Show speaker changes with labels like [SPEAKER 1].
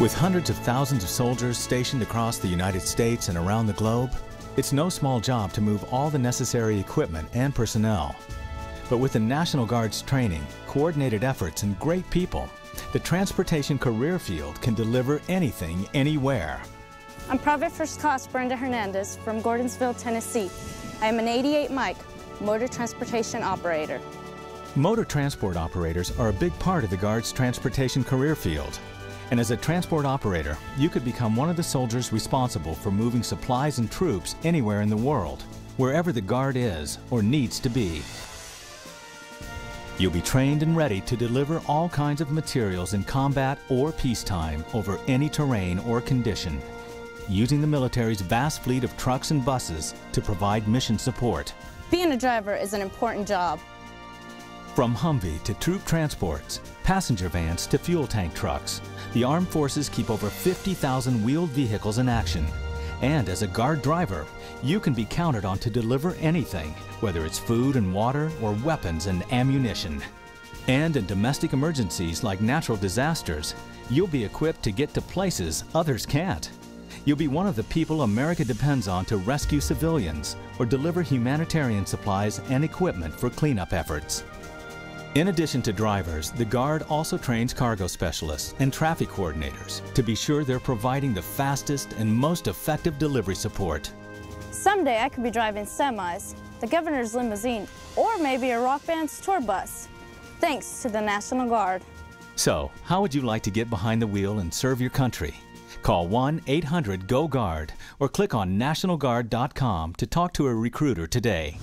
[SPEAKER 1] With hundreds of thousands of soldiers stationed across the United States and around the globe, it's no small job to move all the necessary equipment and personnel. But with the National Guard's training, coordinated efforts, and great people, the transportation career field can deliver anything, anywhere.
[SPEAKER 2] I'm Private First Class Brenda Hernandez from Gordonsville, Tennessee. I am an 88 Mike motor transportation operator.
[SPEAKER 1] Motor transport operators are a big part of the Guard's transportation career field. And as a transport operator, you could become one of the soldiers responsible for moving supplies and troops anywhere in the world, wherever the Guard is or needs to be. You'll be trained and ready to deliver all kinds of materials in combat or peacetime over any terrain or condition, using the military's vast fleet of trucks and buses to provide mission support.
[SPEAKER 2] Being a driver is an important job.
[SPEAKER 1] From Humvee to troop transports, passenger vans to fuel tank trucks, the Armed Forces keep over 50,000 wheeled vehicles in action. And as a Guard driver, you can be counted on to deliver anything, whether it's food and water or weapons and ammunition. And in domestic emergencies like natural disasters, you'll be equipped to get to places others can't. You'll be one of the people America depends on to rescue civilians or deliver humanitarian supplies and equipment for cleanup efforts. In addition to drivers, the Guard also trains cargo specialists and traffic coordinators to be sure they're providing the fastest and most effective delivery support.
[SPEAKER 2] Someday I could be driving semis, the governor's limousine, or maybe a rock band's tour bus, thanks to the National Guard.
[SPEAKER 1] So, how would you like to get behind the wheel and serve your country? Call 1 800 GO GUARD or click on NationalGuard.com to talk to a recruiter today.